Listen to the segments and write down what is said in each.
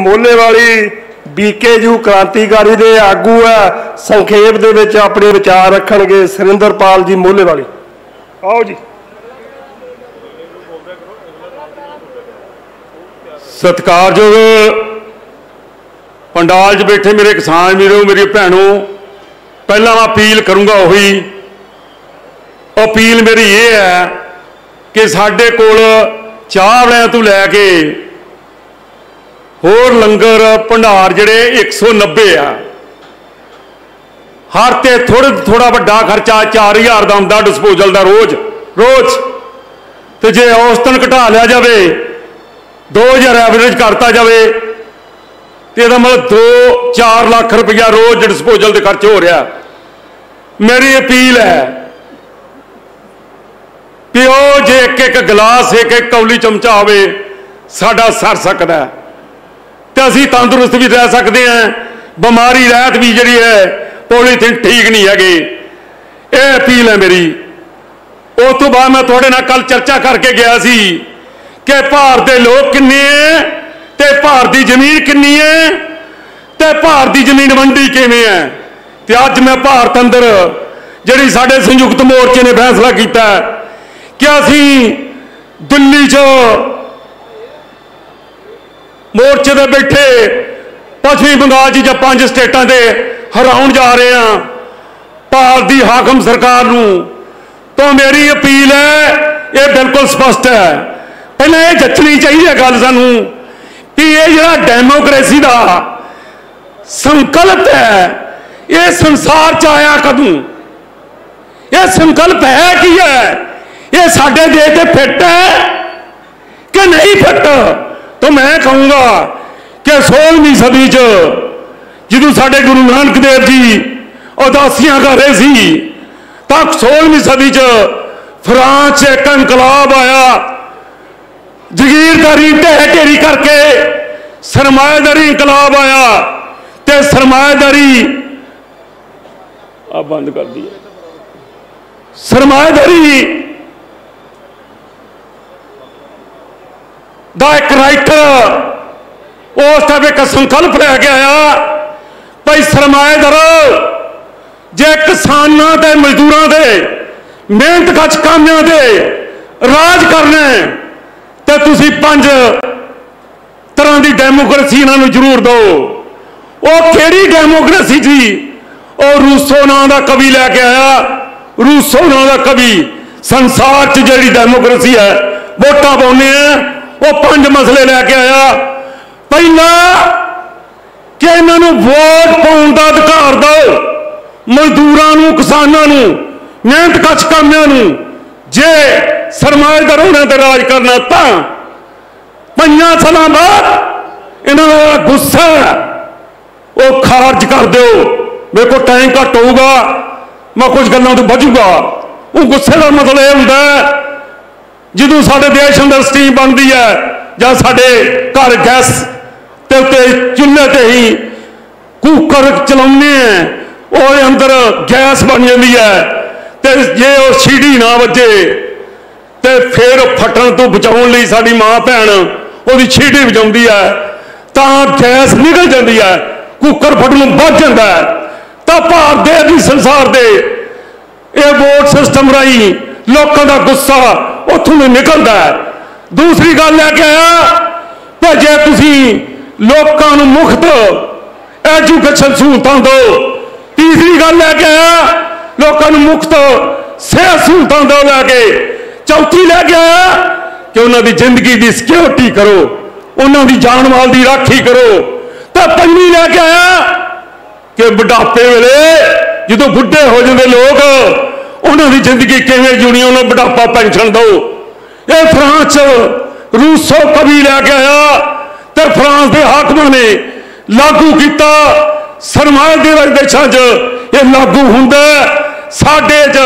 ਮੋਲੇ ਵਾਲੀ ਬੀਕੇਯੂ ਕ੍ਰਾਂਤੀਕਾਰੀ ਦੇ ਆਗੂ ਹੈ, ਸੰਖੇਪ ਦੇ ਵਿੱਚ ਆਪਣੇ ਵਿਚਾਰ ਰੱਖਣਗੇ ਸੁਰਿੰਦਰਪਾਲ ਜੀ ਮੋਲੇ ਵਾਲੀ। ਆਓ ਜੀ। ਸਤਿਕਾਰਯੋਗ ਪੰਡਾਲ 'ਚ ਬੈਠੇ ਮੇਰੇ ਕਿਸਾਨ ਵੀਰੋ, ਮੇਰੀ ਭੈਣੋ, ਪਹਿਲਾਂ ਮੈਂ ਅਪੀਲ ਕਰੂੰਗਾ ਉਹੀ, ਅਪੀਲ ਮੇਰੀ ਇਹ ਹੈ ਕਿ ਸਾਡੇ ਕੋਲ ਚਾਹ ਵਾਲਿਆਂ ਤੋਂ ਲੈ ਕੇ ਹੋਰ ਲੰਗਰ ਭੰਡਾਰ ਜਿਹੜੇ 190 ਆ। ਹਰ ਤੇ ਥੋੜਾ ਥੋੜਾ ਵੱਡਾ ਖਰਚਾ 4000 ਦਾ ਹੁੰਦਾ ਡਿਸਪੋਜ਼ਲ ਦਾ ਰੋਜ਼ ਰੋਜ਼। ਤੇ ਜੇ ਔਸਤਨ ਘਟਾ ਲਿਆ ਜਾਵੇ 2000 ਐਵਰੇਜ ਕਰਤਾ ਜਾਵੇ, ਤੇ ਇਹਦਾ ਮਤਲਬ 2-4 ਲੱਖ ਰੁਪਇਆ ਰੋਜ਼ ਡਿਸਪੋਜ਼ਲ ਦੇ ਖਰਚ ਹੋ ਰਿਹਾ। ਮੇਰੀ ਅਪੀਲ ਹੈ ਕਿ ਉਹ ਜੇ ਇੱਕ ਇੱਕ ਗਲਾਸ ਇੱਕ ਇੱਕ ਕੌਲੀ ਚਮਚਾ ਹੋਵੇ, ਸਾਡਾ ਸਰ ਸਕਦਾ ਹੈ। ਅਸੀਂ ਤੰਦਰੁਸਤ ਵੀ ਰਹਿ ਸਕਦੇ ਹਾਂ। ਬਿਮਾਰੀ ਰਹਿਤ ਵੀ ਜਿਹੜੀ ਹੈ, ਪੋਲੀਥੀਨ ਠੀਕ ਨਹੀਂ ਹੈਗੇ। ਇਹ ਅਪੀਲ ਹੈ ਮੇਰੀ। ਉਸ ਤੋਂ ਬਾਅਦ ਮੈਂ ਤੁਹਾਡੇ ਨਾਲ ਕੱਲ ਚਰਚਾ ਕਰਕੇ ਗਿਆ ਸੀ ਕਿ ਭਾਰਤ ਦੇ ਲੋਕ ਕਿੰਨੇ ਹੈ ਤੇ ਭਾਰਤ ਦੀ ਜ਼ਮੀਨ ਕਿੰਨੀ ਹੈ ਤੇ ਭਾਰਤ ਦੀ ਜ਼ਮੀਨ ਵੰਡੀ ਕਿਵੇਂ ਹੈ। ਤੇ ਅੱਜ ਮੈਂ ਭਾਰਤ ਅੰਦਰ ਜਿਹੜੀ ਸਾਡੇ ਸੰਯੁਕਤ ਮੋਰਚੇ ਨੇ ਫੈਸਲਾ ਕੀਤਾ ਕਿ ਅਸੀਂ ਦਿੱਲੀ 'ਚ ਮੋਰਚੇ ਤੇ ਬੈਠੇ ਪੱਛਮੀ ਬੰਗਾਲ 'ਚ ਜਾਂ ਪੰਜ ਸਟੇਟਾਂ ਦੇ ਹਰਾਉਣ ਜਾ ਰਹੇ ਹਾਂ। ਭਾਰਤ ਦੀ ਹਾਕਮ ਸਰਕਾਰ ਨੂੰ ਤਾਂ ਮੇਰੀ ਅਪੀਲ ਹੈ, ਇਹ ਬਿਲਕੁਲ ਸਪਸ਼ਟ ਹੈ। ਪਹਿਲਾਂ ਇਹ ਜੱਚਣੀ ਚਾਹੀਦੀ ਹੈ ਗੱਲ ਸਾਨੂੰ ਕਿ ਇਹ ਜਿਹੜਾ ਡੈਮੋਕ੍ਰੇਸੀ ਦਾ ਸੰਕਲਪ ਹੈ, ਇਹ ਸੰਸਾਰ ਚ ਆਇਆ ਕਦੋਂ? ਇਹ ਸੰਕਲਪ ਹੈ ਕੀ ਹੈ? ਇਹ ਸਾਡੇ ਦੇਸ਼ ਤੇ ਫਿੱਟ ਹੈ ਕਿ ਨਹੀਂ ਫਿੱਟ? ਤਾਂ ਮੈਂ ਕਹੂੰਗਾ ਕਿ 16ਵੀਂ ਸਦੀ ਚ ਜਦੋਂ ਸਾਡੇ ਗੁਰੂ ਨਾਨਕ ਦੇਵ ਜੀ ਉਦਾਸੀਆਂ ਕਰ ਰਹੇ ਸੀ ਤਾਂ 16ਵੀਂ ਸਦੀ ਚ ਫਰਾਂਸ 'ਚ ਇੱਕ ਇਨਕਲਾਬ ਆਇਆ ਜ਼ਗੀਰਦਾਰੀ ਢਹਿ ਢੇਰੀ ਕਰਕੇ ਸਰਮਾਇਦਾਰੀ ਇਨਕਲਾਬ ਆਇਆ ਤੇ ਸਰਮਾਇਦਾਰੀ ਆ ਬੰਦ ਕਰ ਦਿਆ ਸਰਮਾਇਦਾਰੀ ਦਾ ਇੱਕ ਰਾਈਟਰ ਉਸ ਟਾਈਮ ਇੱਕ ਸੰਕਲਪ ਲੈ ਕੇ ਆਇਆ ਭਈ ਸਰਮਾਇਦਾਰੋ ਜੇ ਕਿਸਾਨਾਂ ਤੇ ਮਜ਼ਦੂਰਾਂ ਦੇ ਮਿਹਨਤ ਕੱਚ ਕਾਮਿਆਂ ਦੇ ਰਾਜ ਕਰਨਾ ਹੈ, ਤੇ ਤੁਸੀਂ ਪੰਜ ਤਰ੍ਹਾਂ ਦੀ ਡੈਮੋਕ੍ਰੇਸੀ ਇਹਨਾਂ ਨੂੰ ਜ਼ਰੂਰ ਦਿਓ। ਉਹ ਕਿਹੜੀ ਡੈਮੋਕ੍ਰੇਸੀ ਸੀ? ਉਹ ਰੂਸੋ ਨਾਂ ਦਾ ਕਵੀ ਲੈ ਕੇ ਆਇਆ। ਰੂਸੋ ਨਾਂ ਦਾ ਕਵੀ ਸੰਸਾਰ 'ਚ ਜਿਹੜੀ ਡੈਮੋਕ੍ਰੇਸੀ ਹੈ ਵੋਟਾਂ ਪਾਉਂਦੇ ਆ ਉਹ ਪੰਜ ਮਸਲੇ ਲੈ ਕੇ ਆਇਆ। ਪਹਿਲਾ ਕਿ ਇਹਨਾਂ ਨੂੰ ਵੋਟ ਪਾਉਣ ਦਾ ਅਧਿਕਾਰ ਦਿਓ। ਮਜ਼ਦੂਰਾਂ ਨੂੰ ਕਿਸਾਨਾਂ ਨੂੰ ਮਿਹਨਤ ਕਸ਼ ਕਾਮਿਆਂ ਨੂੰ। ਜੇ ਸਰਮਾਏਦਾਰ ਉਹਨਾਂ ਤੇ ਰਾਜ ਕਰਨਾ ਤਾਂ ਪੰਜਾਂ ਸਾਲਾਂ ਬਾਅਦ ਇਹਨਾਂ ਦਾ ਗੁੱਸਾ ਉਹ ਖਾਰਜ ਕਰ ਦਿਓ। ਮੇਰੇ ਕੋਲ ਟਾਈਮ ਘੱਟ ਹੋਊਗਾ ਮੈਂ ਕੁਝ ਗੱਲਾਂ ਤੋਂ ਬਚੂਗਾ ਉਹ ਗੁੱਸੇ ਦਾ ਮਤਲਬ ਇਹ ਹੁੰਦਾ ਹੈ, ਜਦੋਂ ਸਾਡੇ ਦੇਸ਼ ਅੰਦਰ ਸਟੀਮ ਬਣਦੀ ਹੈ ਜਾਂ ਸਾਡੇ ਘਰ ਗੈਸ ਤੇ ਉੱਤੇ ਚੁੱਲ੍ਹੇ ਤੇ ਹੀ ਕੁੱਕਰ ਚਲਾਉਂਦੇ ਆ ਉਹਦੇ ਅੰਦਰ ਗੈਸ ਬਣ ਜਾਂਦੀ ਹੈ ਤੇ ਜੇ ਉਹ ਸੀੜੀ ਨਾ ਵੱਜੇ ਤੇ ਫਿਰ ਫਟਣ ਤੋਂ ਬਚਾਉਣ ਲਈ ਸਾਡੀ ਮਾਂ ਭੈਣ ਉਹਦੀ ਛੀਟੀ ਵਜਾਉਂਦੀ ਹੈ, ਤਾਂ ਗੈਸ ਨਿਕਲ ਜਾਂਦੀ ਹੈ, ਕੁੱਕਰ ਫਟਣ ਨੂੰ ਵੱਜ ਜਾਂਦਾ ਹੈ। ਤਾਂ ਭਾਰਤ ਦੇ ਵੀ ਸੰਸਾਰ ਦੇ ਇਹ ਵੋਟ ਸਿਸਟਮ ਰਾਹੀਂ ਲੋਕਾਂ ਦਾ ਗੁੱਸਾ ਉੱਥੋਂ ਨੂੰ ਨਿਕਲਦਾ ਹੈ। ਦੂਸਰੀ ਗੱਲ ਲੈ ਕੇ ਆਇਆ ਕਿ ਜੇ ਤੁਸੀਂ ਲੋਕਾਂ ਨੂੰ ਮੁਫਤ ਐਜੂਕੇਸ਼ਨ ਸਹੂਲਤਾਂ ਦਿਓ। ਤੀਸਰੀ ਗੱਲ ਲੈ ਕੇ ਆਇਆ, ਲੋਕਾਂ ਨੂੰ ਮੁਫਤ ਸਿਹਤ ਸਹੂਲਤਾਂ ਦਿਓ ਲੈ ਕੇ। ਚੌਥੀ ਲੈ ਕੇ ਆਇਆ ਕਿ ਉਹਨਾਂ ਦੀ ਜ਼ਿੰਦਗੀ ਦੀ ਸਿਕਿਉਰਿਟੀ ਕਰੋ, ਉਹਨਾਂ ਦੀ ਜਾਨ ਮਾਲ ਦੀ ਰਾਖੀ ਕਰੋ। ਤੇ ਪੰਜਵੀਂ ਲੈ ਕੇ ਆਇਆ ਕਿ ਬੁਢਾਪੇ ਵੇਲੇ ਜਦੋਂ ਬੁੱਢੇ ਹੋ ਜਾਂਦੇ ਲੋਕ ਉਹਨਾਂ ਦੀ ਜ਼ਿੰਦਗੀ ਕਿਵੇਂ ਜੁਣੀ, ਉਹਨਾਂ ਬੁਢਾਪਾ ਪੈਨਸ਼ਨ ਦਿਓ। ਇਹ ਫਰਾਂਸ 'ਚ ਰੂਸੋ ਕਵੀ ਲੈ ਕੇ ਆਇਆ ਤੇ ਫਰਾਂਸ ਦੇ ਹਾਕਮਾਂ ਨੇ ਲਾਗੂ ਕੀਤਾ ਸਰਮਾਏ ਦੇ ਦੇਸ਼ਾਂ 'ਚ ਇਹ ਲਾਗੂ ਹੁੰਦਾ ਸਾਡੇ 'ਚ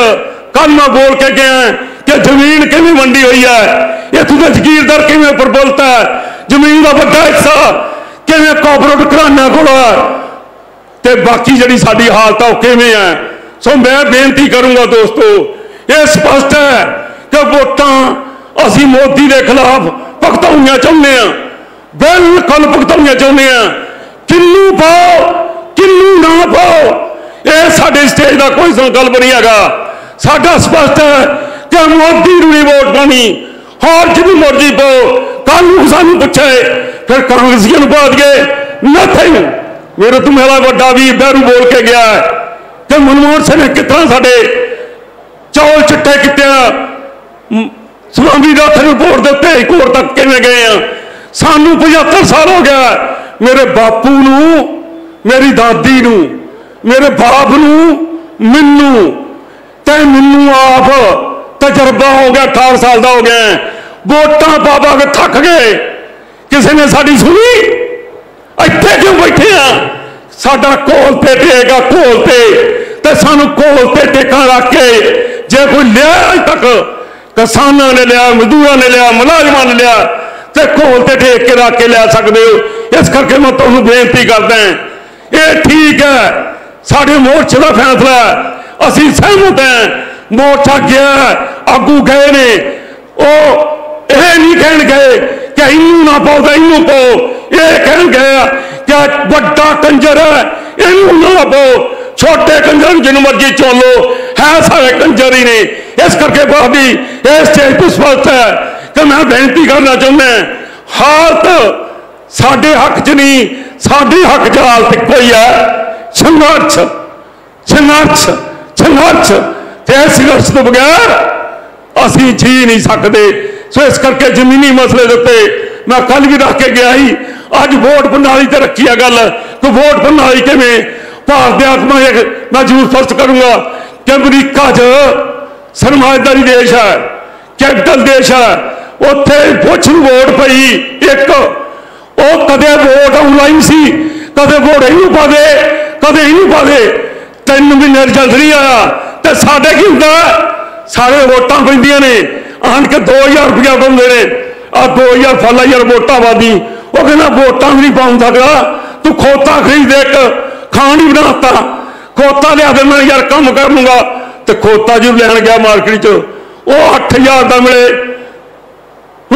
ਕੱਲ ਮੈਂ ਬੋਲ ਕੇ ਗਿਆ ਕਿ ਜ਼ਮੀਨ ਕਿਵੇਂ ਵੰਡੀ ਹੋਈ ਹੈ? ਇੱਥੋਂ ਦਾ ਜ਼ਗੀਰਦਾਰ ਕਿਵੇਂ ਪ੍ਰਬਲਤਾ ਹੈ? ਜ਼ਮੀਨ ਦਾ ਵੱਡਾ ਹਿੱਸਾ ਕਿਵੇਂ ਕਾਰਪੋਰੇਟ ਘਰਾਣਿਆਂ ਕੋਲ ਤੇ ਬਾਕੀ ਜਿਹੜੀ ਸਾਡੀ ਹਾਲਤ ਆ, ਉਹ ਕਿਵੇਂ ਹੈ? ਸੋ ਮੈਂ ਬੇਨਤੀ ਕਰੂੰਗਾ ਦੋਸਤੋ, ਇਹ ਸਪਸ਼ਟ ਹੈ ਕਿ ਵੋਟਾਂ ਅਸੀਂ ਮੋਦੀ ਦੇ ਖਿਲਾਫ ਭਗਤਾਉਣੀਆਂ ਚਾਹੁੰਦੇ ਆ ਬਿਲਕੁਲ ਭੁਗਤਾਉਣੀਆਂ ਚਾਹੁੰਦੇ ਆ ਕਿੰਨੂ ਪਾਓ, ਕਿੰਨੂ ਨਾ ਪਾਓ, ਇਹ ਸਾਡੇ ਸਟੇਜ ਦਾ ਕੋਈ ਸੰਕਲਪ ਨਹੀਂ ਹੈਗਾ। ਸਾਡਾ ਸਪਸ਼ਟ ਹੈ ਕਿ ਮੋਦੀ ਨੂੰ ਨਹੀਂ ਵੋਟ ਪਾਣੀ ਹੋਰ ਜਿਹਨੂੰ ਮਰਜ਼ੀ ਪਾਓ ਕੱਲ ਨੂੰ ਸਾਨੂੰ ਪੁੱਛੇ, ਫਿਰ ਕਾਂਗਰਸੀਆਂ ਨੂੰ ਪਾ ਗਏ ਨਥਿੰਗ ਮੇਰੇ ਤੋਂ ਮੇਰਾ ਵੱਡਾ ਵੀਰ ਬਹਿਰੂ ਬੋਲ ਕੇ ਗਿਆ ਹੈ। ਕਿ ਮਨਮੋਹਨ ਸਿੰਘ ਨੇ ਕਿਤਨਾ ਸਾਡੇ ਚੌਲ ਚਿੱਟੇ ਕਿਤਿਆ ਸੁਆਮੀ ਨਾਥ ਰਿਪੋਰਟ ਦੇ ਕੋਰ ਤੱਕ ਕਿਵੇਂ ਗਏ ਆ? ਸਾਨੂੰ 75 ਸਾਲ ਹੋ ਗਿਆ। ਮੇਰੇ ਬਾਪੂ ਨੂੰ, ਮੇਰੀ ਦਾਦੀ ਨੂੰ, ਮੇਰੇ ਬਾਪ ਨੂੰ, ਮੈਨੂੰ ਤੇ ਮੈਨੂੰ ਆਪ ਤਜਰਬਾ ਹੋ ਗਿਆ 18 ਸਾਲ ਦਾ ਹੋ ਗਿਆ। ਵੋਟਾਂ ਪਾਪਾ ਕੇ ਥੱਕ ਗਏ। ਕਿਸੇ ਨੇ ਸਾਡੀ ਸੁਣੀ? ਇੱਥੇ ਕਿਉਂ ਬੈਠੇ ਆ? ਸਾਡਾ ਕੋਲ ਤੇ ਟੇਗਾ ਕੋਲ ਤੇ। ਤੇ ਸਾਨੂੰ ਕੋਲ ਤੇ ਟੇਕਾ ਰੱਖ ਕੇ ਜੇ ਕੋਈ ਲਿਆ ਅਜ ਤੱਕ, ਕਿਸਾਨਾਂ ਨੇ ਲਿਆ, ਮਜ਼ਦੂਰਾਂ ਨੇ ਲਿਆ, ਮੁਲਾਜ਼ਮਾਂ ਨੇ ਲਿਆ, ਤੇ ਕੋਲ ਤੇ ਟੇਕ ਕੇ ਰੱਖ ਕੇ ਲੈ ਸਕਦੇ ਹੋ। ਇਸ ਕਰਕੇ ਮੈਂ ਤੁਹਾਨੂੰ ਬੇਨਤੀ ਕਰਦਾ ਇਹ ਠੀਕ ਹੈ, ਸਾਡੇ ਮੋਰਚੇ ਦਾ ਫੈਸਲਾ ਅਸੀਂ ਸਹਿਮਤ ਹਾਂ, ਮੋਰਚਾ ਗਿਆ, ਆਗੂ ਗਏ ਨੇ। ਉਹ ਇਹ ਨਹੀਂ ਕਹਿਣ ਗਏ ਕਿ ਇਹਨੂੰ ਨਾ ਪਾਓ ਤਾਂ ਇਹਨੂੰ ਪਾਓ। ਇਹ ਕਹਿਣ ਗਏ ਕਿ ਵੱਡਾ ਕੰਜਰ ਹੈ, ਇਹਨੂੰ ਨਾ ਪਾਓ। ਛੋਟੇ ਕੰਜਰ ਨੂੰ ਜਿਹਨੂੰ ਮਰਜ਼ੀ ਚੋਲੋ ਹੈ ਸਾਰੇ ਕੰਜਰ ਹੀ ਨੇ ਇਸ ਕਰਕੇ ਬਾਬੀ ਇਸ ਸਟੇਜ ਤੇ ਸਪਸ਼ਟ ਹੈ ਕਿ ਮੈਂ ਬੇਨਤੀ ਕਰਨਾ ਚਾਹੁੰਦਾ ਹਾਲਤ ਸਾਡੇ ਹੱਕ 'ਚ ਨਹੀਂ ਸਾਡੇ ਹੱਕ 'ਚ ਹਾਲਤ ਕੋਈ ਹੈ ਸੰਘਰਸ਼ ਸੰਘਰਸ਼ ਸੰਘਰਸ਼ ਤੇ ਇਸ ਸੰਘਰਸ਼ ਤੋਂ ਬਗੈਰ ਅਸੀਂ ਜੀ ਨਹੀਂ ਸਕਦੇ ਸੋ ਇਸ ਕਰਕੇ ਜ਼ਮੀਨੀ ਮਸਲੇ ਦੇ ਉੱਤੇ ਮੈਂ ਕੱਲ ਵੀ ਰੱਖ ਕੇ ਗਿਆ ਸੀ ਅੱਜ ਵੋਟ ਪ੍ਰਣਾਲੀ ਤੇ ਰੱਖੀ ਆ ਗੱਲ ਕਿ ਵੋਟ ਪ੍ਰਣਾਲੀ ਕਿਵੇਂ ਭਾਰਤ ਦੇ ਆਤਮਾ ਮੈਂ ਜ਼ਰੂਰ ਸਪਸ਼ਟ ਕਰੂੰਗਾ ਕਿ ਅਮਰੀਕਾ 'ਚ ਸਰਮਾਇਦਾਰੀ ਦੇਸ਼ ਹੈ ਕੈਪੀਟਲ ਦੇਸ਼ ਹੈ, ਉੱਥੇ ਪੁੱਛ ਨੂੰ ਵੋਟ ਪਈ ਇੱਕ। ਉਹ ਕਦੇ ਵੋਟ ਆਨਲਾਈਨ ਸੀ, ਕਦੇ ਵੋਟ ਇਹਨੂੰ ਪਾਵੇ ਕਦੇ ਇਹਨੂੰ ਪਾਵੇ ਤਿੰਨ ਮਹੀਨੇ ਰਿਜ਼ਲਟ ਨਹੀਂ ਆਇਆ। ਤੇ ਸਾਡੇ ਕੀ ਹੁੰਦਾ? ਸਾਰੇ ਵੋਟਾਂ ਪੈਂਦੀਆਂ ਨੇ। ਆਣ ਕੇ 2000 ਰੁਪਇਆ ਪਾਉਂਦੇ ਨੇ। ਆ 2000 ਫਾਲਾ ਯਾਰ ਵੋਟਾਂ ਵਾਦੀ ਉਹ ਕਹਿੰਦਾ, ਵੋਟਾਂ ਵੀ ਨਹੀਂ ਪਾਉਂ ਸਕਦਾ ਤੂੰ ਖੋਤਾ ਖਰੀਦ ਦੇ ਇੱਕ ਖਾਣ ਹੀ ਬਣਾਤਾ ਖੋਤਾ ਲਿਆ ਦੇ ਮੈਂ ਯਾਰ ਕੰਮ ਕਰ ਲੂੰਗਾ। ਤੇ ਖੋਤਾ ਜੀ ਲੈਣ ਗਿਆ ਮਾਰਕੀਟ 'ਚ, ਉਹ 8000 ਦਾ ਮਿਲੇ।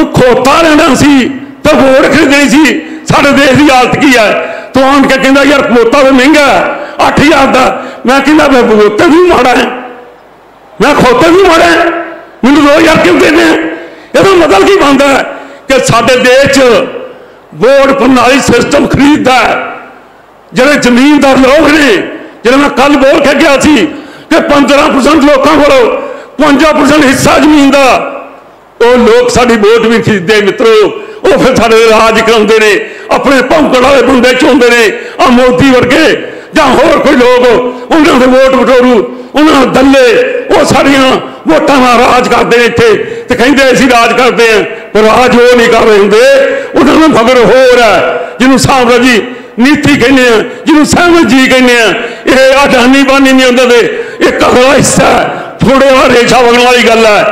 ਉਹ ਖੋਤਾ ਲੈਣਾ ਸੀ, ਤੇ ਵੋਟ ਖਰੀਦਣੀ ਸੀ। ਸਾਡੇ ਦੇਸ਼ ਦੀ ਹਾਲਤ ਕੀ ਹੈ? ਤੂੰ ਆਣ ਕੇ ਕਹਿੰਦਾ, ਯਾਰ ਖੋਤਾ ਵੀ ਮਹਿੰਗਾ 8000 ਦਾ। ਮੈਂ ਕਹਿੰਦਾ, ਮੈਂ ਖੋਤੇ ਵੀ ਮਾੜਾ ਹੈ। ਮੈਂ ਖੋਤੇ ਵੀ ਮਾੜਾ ਹੈ। ਮੈਨੂੰ 2000 ਕਿਉਂ ਦੇਣੇ ਇਹਦਾ ਮਤਲਬ ਕੀ ਬਣਦਾ ਹੈ? ਕਿ ਸਾਡੇ ਦੇਸ਼ 'ਚ ਵੋਟ ਪ੍ਰਣਾਲੀ ਸਿਸਟਮ ਖਰੀਦਦਾ ਹੈ। ਜਿਹੜੇ ਜ਼ਮੀਨਦਾਰ ਲੋਕ ਨੇ ਜਿਹੜੇ ਮੈਂ ਕੱਲ ਬੋਲ ਕੇ ਗਿਆ ਸੀ ਕਿ 15% ਲੋਕਾਂ ਕੋਲ 50% ਹਿੱਸਾ ਜ਼ਮੀਨ ਦਾ, ਉਹ ਲੋਕ ਸਾਡੀ ਵੋਟ ਵੀ ਖਰੀਦਦੇ ਮਿੱਤਰੋ। ਉਹ ਫਿਰ ਸਾਡੇ ਰਾਜ ਕਰਾਉਂਦੇ ਨੇ, ਆਪਣੇ ਭੌਂਕੜ ਵਾਲੇ ਬੰਦੇ ਚੋਂਦੇ ਨੇ, ਆ ਮੋਦੀ ਵਰਗੇ, ਜਾਂ ਹੋਰ ਕੋਈ ਲੋਕ, ਉਹਨਾਂ ਦੇ ਵੋਟ ਵਟੋਰੂ, ਉਹਨਾਂ ਨੂੰ ਦੱਲੇ, ਉਹ ਸਾਡੀਆਂ ਵੋਟਾਂ ਨਾਲ ਰਾਜ ਕਰਦੇ ਨੇ ਇੱਥੇ, ਤੇ ਕਹਿੰਦੇ ਅਸੀਂ ਰਾਜ ਕਰਦੇ ਆਂ ਪਰ ਰਾਜ ਉਹ ਨਹੀਂ ਕਰ ਰਹੇ ਹੁੰਦੇ। ਉਹਨਾਂ ਨੂੰ ਫਗਰ ਹੋਰ ਹੈ, ਜਿਹਨੂੰ ਸਾਮਰਾਜੀ ਨੀਤੀ ਕਹਿੰਦੇ ਆ, ਜਿਹਨੂੰ ਸਹਿਮਤ ਜੀ ਕਹਿੰਦੇ ਆ, ਇਹ ਅਡਾਨੀ ਬਾਨੀ ਨਹੀਂ ਹੁੰਦਾ ਤੇ ਇਹ ਅਗਲਾ ਹਿੱਸਾ ਥੋੜੇ ਵਾਲਾ ਰੇਸ਼ਾ ਵਗਣ ਵਾਲੀ ਗੱਲ ਹੈ।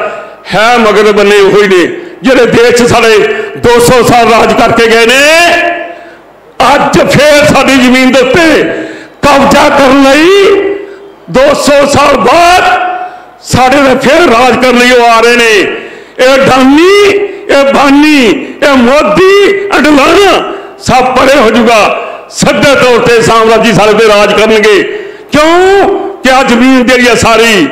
ਹੈ ਮਗਰ ਬੰਨੇ ਉਹੀ ਨੇ, ਜਿਹੜੇ ਦੇਸ਼ 'ਚ ਸਾਡੇ 200 ਸਾਲ ਰਾਜ ਕਰਕੇ ਗਏ ਨੇ, ਅੱਜ ਫੇਰ ਸਾਡੀ ਜ਼ਮੀਨ ਦੇ ਉੱਤੇ ਕਬਜ਼ਾ ਕਰਨ ਲਈ 200 ਸਾਲ ਬਾਅਦ ਸਾਡੇ ਤੇ ਫੇਰ ਰਾਜ ਕਰਨ ਲਈ ਉਹ ਆ ਰਹੇ ਨੇ। ਇਹ ਡਾਨੀ ਇਹ ਬਾਨੀ, ਇਹ ਮੋਦੀ ਅਡਲਾਣਾ ਸਭ ਪਰੇ ਹੋ ਜਾਊਗਾ। ਸਿੱਧੇ ਤੌਰ ਤੇ ਸਾਮਰਾਜੀ ਸਾਡੇ ਤੇ ਰਾਜ ਕਰਨਗੇ। ਕਿਉਂ? ਕਿ ਆ ਜ਼ਮੀਨ ਜਿਹੜੀ ਆ ਸਾਰੀ,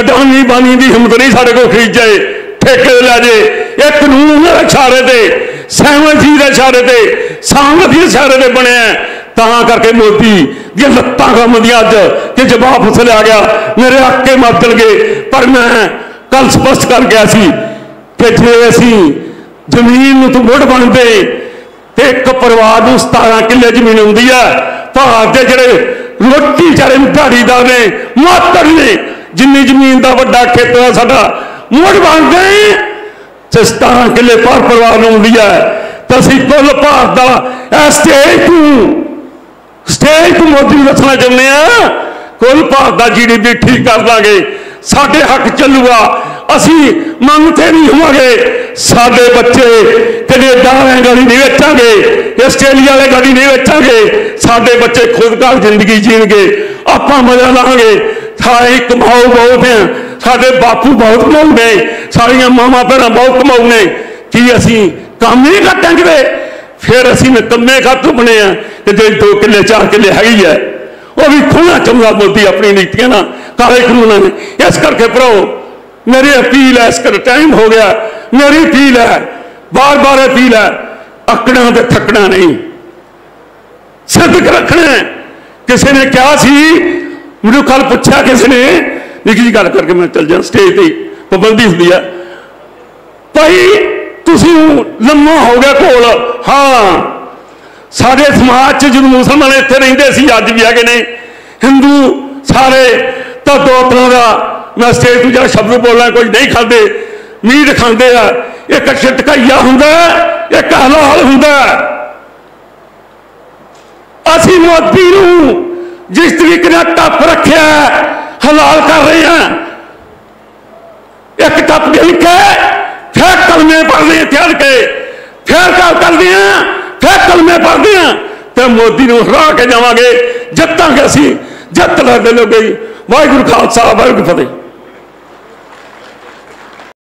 ਅਡਾਨੀ ਬਾਨੀ ਦੀ ਹਿੰਮਤ ਨਹੀਂ ਸਾਡੇ ਕੋਲ ਖਰੀਦ ਜਾਏ ਠੇਕੇ ਲੈ ਜੇ, ਇਹ ਕਾਨੂੰਨ ਇਸ਼ਾਰੇ ਤੇ, ਸਹਿਮਤ ਜੀ ਦੇ ਇਸ਼ਾਰੇ ਤੇ ਸਾਮਰਾਜ ਦੇ ਇਸ਼ਾਰੇ ਤੇ ਬਣਿਆ ਤਾਂ ਕਰਕੇ ਮੋਦੀ ਦੀਆਂ ਲੱਤਾਂ ਕੰਮ ਅੱਜ, ਕਿ ਜਵਾਬ ਫਸਲ ਆ ਗਿਆ, ਮੇਰੇ ਆਕੇ ਮਰ ਗਏ ਪਰ ਮੈਂ ਕੱਲ ਸਪਸ਼ਟ ਕਰ ਗਿਆ ਸੀ ਕਿ ਜੇ ਅਸੀਂ ਜ਼ਮੀਨ ਨੂੰ ਤੋਂ ਮੁੱਢ ਬਣਦੇ ਇੱਕ ਪਰਿਵਾਰ ਨੂੰ 17 ਕਿੱਲੇ ਜ਼ਮੀਨ ਹੁੰਦੀ ਹੈ ਭਾਰਤ ਦੇ ਜਿਹੜੇ ਰੋਟੀ ਚਾਰੇ ਢਾੜੀਦਾਰ ਨੇ ਮਾਤਰ ਨੇ, ਜਿੰਨੀ ਜ਼ਮੀਨ ਦਾ ਵੱਡਾ ਖੇਤਰ ਆ ਸਾਡਾ ਮੁੱਢ ਬਣਦੇ ਤੇ 17 ਕਿੱਲੇ ਪਰ ਪਰਿਵਾਰ ਨੂੰ ਹੁੰਦੀ ਹੈ। ਤਾਂ ਅਸੀਂ ਕੁੱਲ ਭਾਰਤ ਦਾ ਸਟੇਜ ਤੋਂ ਸਟੇਜ ਤੋਂ ਮੋਦੀ ਨੂੰ ਦੱਸਣਾ ਚਾਹੁੰਦੇ ਆ ਕੁੱਲ ਭਾਰਤ ਦਾ ਜੀਡੀਪੀ ਠੀਕ ਕਰ ਦਾਂਗੇ, ਸਾਡੇ ਹੱਕ ਚੱਲੂਗਾ ਅਸੀਂ ਮੰਗ ਤੇ ਨਹੀਂ ਹੋਵਾਂਗੇ ਸਾਡੇ ਬੱਚੇ ਕੈਨੇਡਾ ਵਾਲੇ ਗਾੜੀ ਨਹੀਂ ਵੇਚਾਂਗੇ ਆਸਟ੍ਰੇਲੀਆ ਵਾਲੇ ਗਾੜੀ ਨਹੀਂ ਵੇਚਾਂਗੇ ਸਾਡੇ ਬੱਚੇ ਖੁਦਕਾਰ ਜ਼ਿੰਦਗੀ ਜੀਣਗੇ ਆਪਾਂ ਮਜ਼ਾ ਲਾਂਗੇ ਸਾਰੇ ਕਮਾਓ ਬਹੁਤ ਹੈ ਸਾਡੇ ਬਾਪੂ ਬਹੁਤ ਕਮਾਉਂਦੇ ਸਾਡੀਆਂ ਮਾਮਾ ਭੈਣਾਂ ਬਹੁਤ ਕਮਾਉਂਦੇ ਕੀ ਅਸੀਂ ਕੰਮ ਨਹੀਂ ਕੱਟਾਂਗੇ ਫਿਰ ਅਸੀਂ ਨਿਕੰਮੇ ਖਾਤੋਂ ਬਣੇ ਆ ਕਿ ਜੇ 2 ਕਿੱਲੇ 4 ਕਿੱਲੇ ਹੈਗੀ ਹੈ ਉਹ ਵੀ ਖੋਣਾ ਚਾਹੁੰਦਾ ਮੋਦੀ ਆਪਣੀ ਨੀਤੀਆਂ ਨਾਲ ਕਾਲੇ ਕਾਨੂੰਨਾਂ ਨੇ ਇਸ ਕਰਕੇ ਭਰਾਓ ਮੇਰੀ ਅਪੀਲ ਹੈ, ਇਸ ਕਰ ਟਾਈਮ ਹੋ ਗਿਆ। ਮੇਰੀ ਅਪੀਲ ਹੈ ਬਾਰ-ਬਾਰ ਅਪੀਲ ਹੈ, ਅਕੜਾਂ ਤੇ ਥੱਕਣਾ ਨਹੀਂ। ਸਿੱਧਕ ਰੱਖਣਾ ਹੈ। ਕਿਸੇ ਨੇ ਕਿਹਾ ਮੈਨੂੰ ਕੱਲ ਪੁੱਛਿਆ ਕਿਸੇ ਨੇ, ਨਿੱਕੀ ਜੀ ਗੱਲ ਕਰਕੇ ਮੈਂ ਚੱਲ ਜਾਂ ਸਟੇਜ ਤੇ ਪਾਬੰਦੀ ਹੁੰਦੀ ਆ। ਭਾਈ, ਤੁਸੀਂ ਲੰਮਾ ਹੋ ਗਿਆ ਕੋਲ ਹਾਂ, ਸਾਡੇ ਸਮਾਜ 'ਚ ਜਦੋਂ ਮੁਸਲਮਾਨ ਇੱਥੇ ਰਹਿੰਦੇ ਸੀ, ਅੱਜ ਵੀ ਹੈਗੇ ਨੇ, ਹਿੰਦੂ ਸਾਰੇ ਤਾਂ ਦੋ ਤਰ੍ਹਾਂ ਦਾ ਮੈਂ ਸਟੇਜ ਤੋਂ ਜਿਹੜਾ ਸ਼ਬਦ ਬੋਲਣਾ ਕੋਈ ਨਹੀਂ ਖਾਂਦੇ ਮੀਟ ਖਾਂਦੇ ਆ ਇੱਕ ਛਟਕਾਈਆ ਹੁੰਦਾ ਹੈ, ਇੱਕ ਹਲਾਲ ਹੁੰਦਾ ਅਸੀਂ ਮੋਦੀ ਨੂੰ ਜਿਸ ਤਰੀਕੇ ਨਾਲ ਟੱਪ ਰੱਖਿਆ ਹਲਾਲ ਕਰ ਰਹੇ ਹਾਂ। ਇੱਕ ਟੱਪ ਦੇ ਕੇ ਫਿਰ ਕਲਮੇ ਪੜ੍ਹਦੇ ਇੱਥੇ ਕੇ ਫਿਰ ਗੱਲ ਕਰਦੇ ਆ ਫਿਰ ਕਲਮੇ ਪੜ੍ਹਦੇ ਆ ਤੇ ਮੋਦੀ ਨੂੰ ਹਰਾ ਕੇ ਜਾਵਾਂਗੇ ਜਿੱਤਾਂਗੇ ਅਸੀਂ ਜਿੱਤ ਲੈ ਦੇ ਲੋਗੇ ਵਾਹਿਗੁਰੂ ਖਾਲਸਾ ਵਾਹਿਗੁਰੂ ਫਤਿਹ।